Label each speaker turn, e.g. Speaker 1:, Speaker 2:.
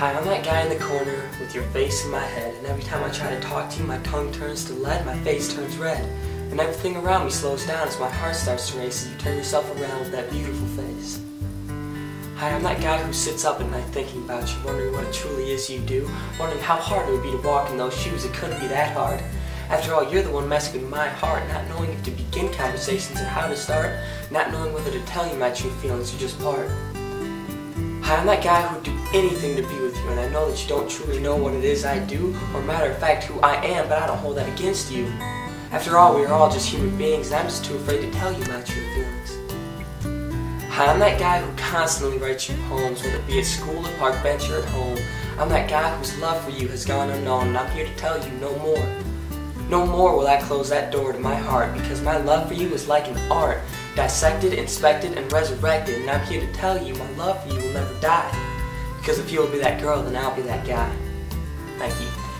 Speaker 1: that guy in the corner with your face in my head, and every time I try to talk to you, my tongue turns to lead, my face turns red, and everything around me slows down as my heart starts to race as you turn yourself around with that beautiful face. Hi, I'm that guy who sits up at night thinking about you, wondering what it truly is you do, wondering how hard it would be to walk in those shoes. It couldn't be that hard. After all, you're the one messing with my heart, not knowing if to begin conversations or how to start, not knowing whether to tell you my true feelings or just part. Hi, I'm that guy who'd do anything to be with you, and I know that you don't truly know what it is I do, or matter of fact, who I am, but I don't hold that against you. After all, we are all just human beings, and I'm just too afraid to tell you my true feelings. I'm that guy who constantly writes you poems, whether it be at school, the park bench, or at home. I'm that guy whose love for you has gone unknown, and I'm here to tell you no more. No more will I close that door to my heart, because my love for you is like an art, dissected, inspected, and resurrected, and I'm here to tell you my love for you will never die. Because if you'll be that girl, then I'll be that guy. Thank you.